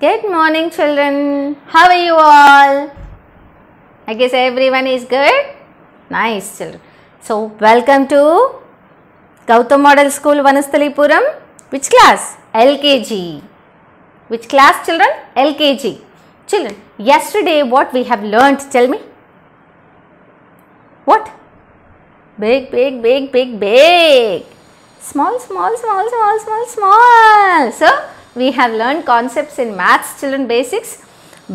Good morning, children. How are you all? I guess everyone is good. Nice, children. So, welcome to Gautam Model School, Vanasthalipuram. Which class? LKG. Which class, children? LKG. Children, yesterday what we have learnt? Tell me. What? Big, big, big, big, big. Small, small, small, small, small, small. So, we have learned concepts in maths, children, basics.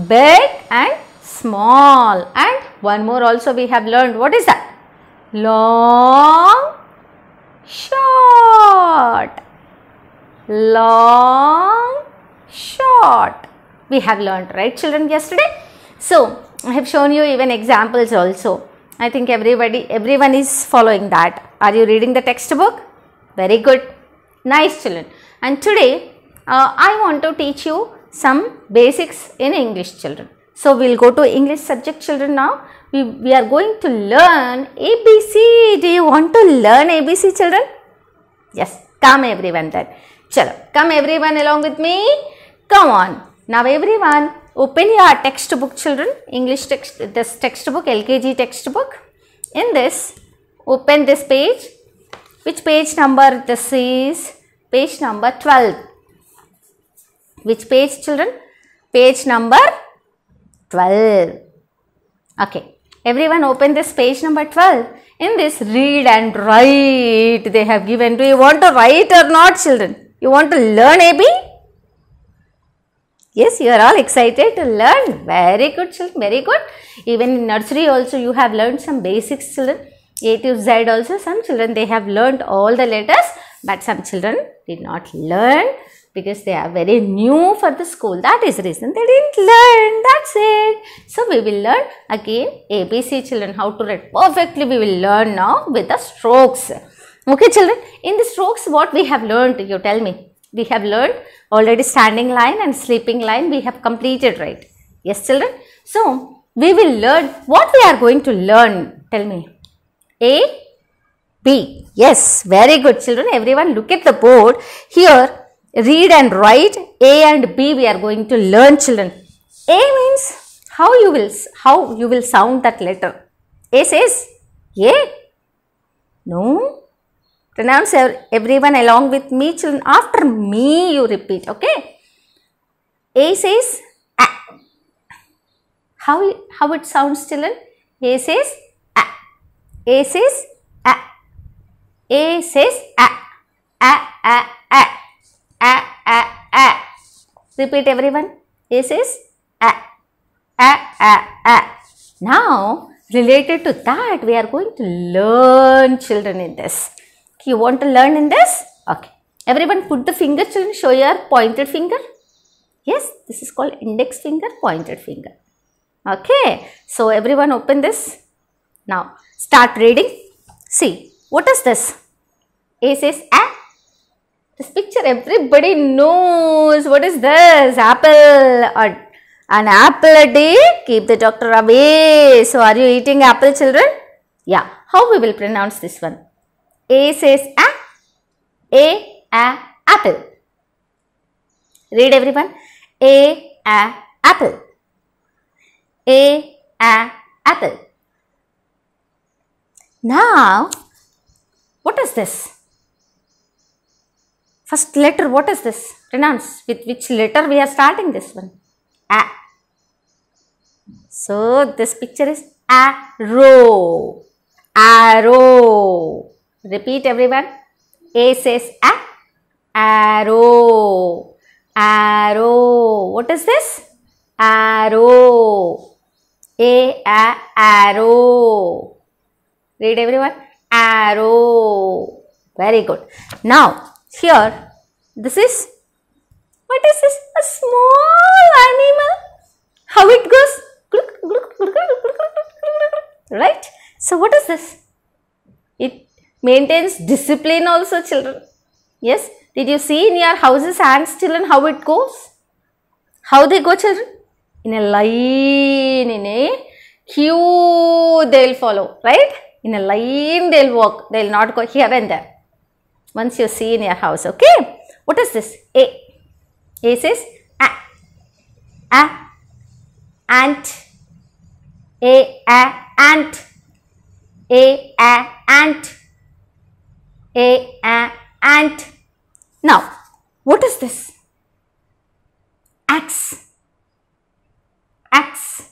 Big and small. And one more also we have learned. What is that? Long, short. Long, short. We have learned, right, children, yesterday? So, I have shown you even examples also. I think everybody, everyone is following that. Are you reading the textbook? Very good. Nice children. And today, uh, I want to teach you some basics in English children. So, we will go to English subject children now. We, we are going to learn ABC. Do you want to learn ABC children? Yes. Come everyone then. Chalo. Come everyone along with me. Come on. Now everyone open your textbook children. English text, this textbook, LKG textbook. In this, open this page. Which page number this is? Page number 12. Which page children? Page number 12. Okay. Everyone open this page number 12. In this read and write they have given. Do you want to write or not children? You want to learn AB? Yes, you are all excited to learn. Very good children, very good. Even in nursery also you have learned some basics children. A to Z also some children they have learned all the letters but some children did not learn because they are very new for the school. That is the reason they didn't learn. That's it. So we will learn again ABC children how to write perfectly. We will learn now with the strokes. Okay children, in the strokes what we have learned you tell me. We have learned already standing line and sleeping line we have completed right. Yes children. So we will learn what we are going to learn. Tell me. A, B. Yes, very good children. Everyone look at the board. Here, read and write A and B we are going to learn children. A means how you will, how you will sound that letter. A says, A. No. Pronounce everyone along with me children. After me you repeat, okay. A says, A. How, how it sounds children? A says, A. a says a. A says a. A, a, a. A, a, a. Repeat everyone. A is a. A, a, a. Now, related to that, we are going to learn children in this. You want to learn in this? Okay. Everyone put the finger children, show your pointed finger. Yes, this is called index finger, pointed finger. Okay. So, everyone open this. Now, Start reading. See, what is this? A says a. This picture everybody knows. What is this? Apple. Or an apple a day, keep the doctor away. So, are you eating apple children? Yeah. How we will pronounce this one? A says a. A, a, apple. Read everyone. A, a, apple. A, a, apple. Now, what is this? First letter, what is this? Pronounce with which letter we are starting this one? A. So, this picture is arrow. Arrow. Repeat everyone. A says a. Arrow. Arrow. What is this? Arrow. A, a, arrow. Read everyone. Arrow. Very good. Now, here, this is, what is this? A small animal. How it goes? Right? So, what is this? It maintains discipline also children. Yes? Did you see in your houses ants children how it goes? How they go children? In a line, in a queue they will follow. Right? In a line they will walk. They will not go here and there. Once you see in your house. Okay? What is this? A. A says A. a. Ant. A. A. Ant. A. A. Ant. A. A. Ant. Now what is this? Axe. Axe.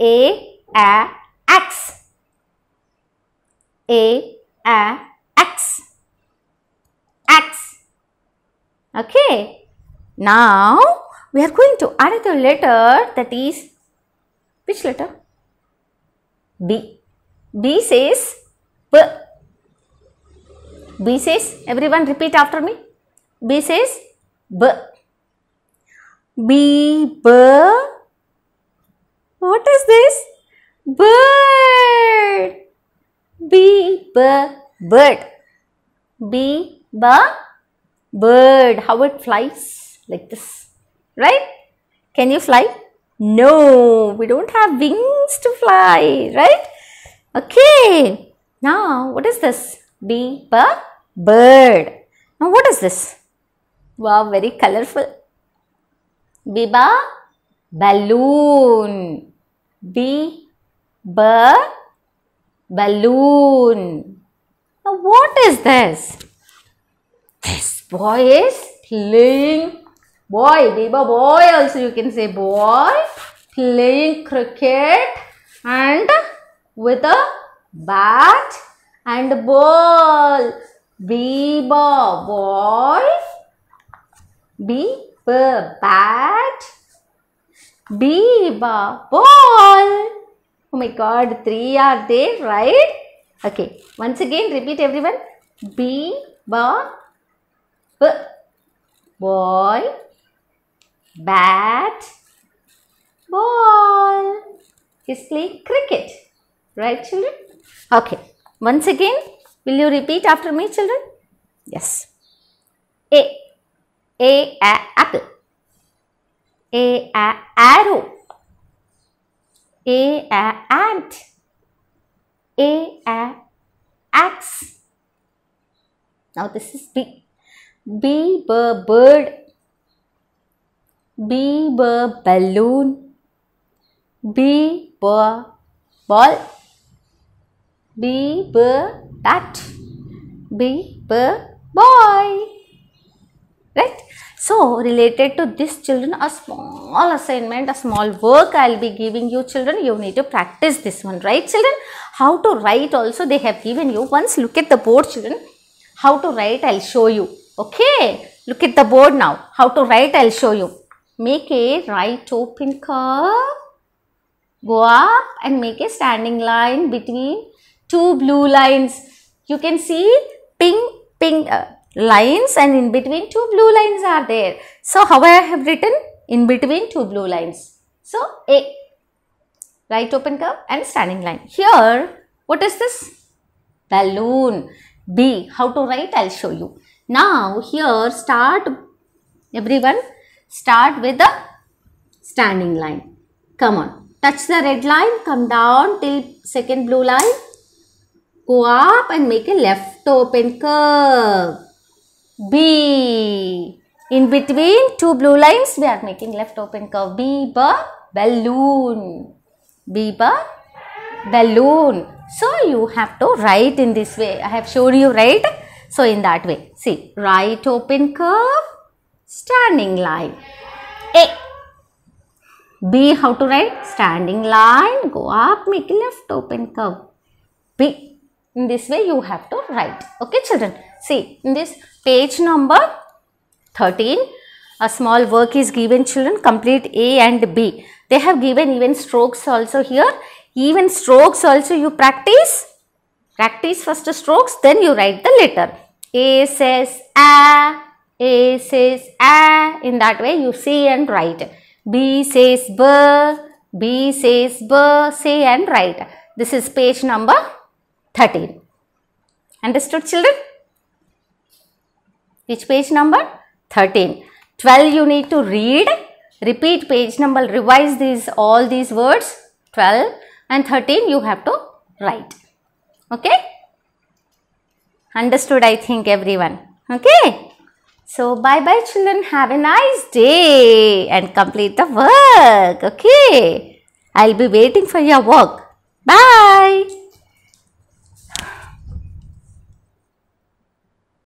A. A. Axe. A. A axe axe okay. Now we are going to add the letter that is which letter? B. B says b. B says everyone repeat after me. B says b. B b. What is this? Bird. B b bird. B b bird how it flies like this right? Can you fly? No we don't have wings to fly right? Okay now what is this? B b bird. Now what is this? Wow very colorful. Biba balloon. B b balloon. Now what is this this boy is playing boy biba boy also you can say boy playing cricket and with a bat and ball. Biba boy. Biba bat. Biba ball. Oh my god three are there right? Okay once again repeat everyone. Biba b boy. Bat. Ball. Is playing cricket. Right children? Okay. Once again will you repeat after me children? Yes. A. A, a apple. A, a arrow. A, a ant. A, a axe. Now this is b b, b bird. B, b balloon. B, b ball. B, b bat. B, b boy. Right? So related to this children a small assignment a small work i'll be giving you children. You need to practice this one right children? How to write also they have given you. Once look at the board children how to write i'll show you okay look at the board now. How to write i'll show you. Make a right open curve go up and make a standing line between two blue lines. You can see pink pink uh, lines and in between two blue lines are there. So how i have written? In between two blue lines. So a right open curve and standing line. Here what is this? Balloon. B how to write? I'll show you now here start everyone start with the standing line come on touch the red line come down till second blue line go up and make a left open curve B. In between two blue lines, we are making left open curve. B, B, balloon. B, B, balloon. So, you have to write in this way. I have showed you, right? So, in that way. See, right open curve, standing line. A. B, how to write? Standing line, go up, make left open curve. B. In this way, you have to write. Okay, children. See, in this page number 13, a small work is given children, complete A and B. They have given even strokes also here. Even strokes also you practice. Practice first strokes, then you write the letter. A says A, A says A. In that way you see and write. B says B, B says B, say and write. This is page number 13. Understood children? Which page number? 13. 12 you need to read. Repeat page number. Revise these all these words. 12 and 13 you have to write. Okay? Understood I think everyone. Okay? So bye bye children. Have a nice day and complete the work. Okay. I'll be waiting for your work. Bye.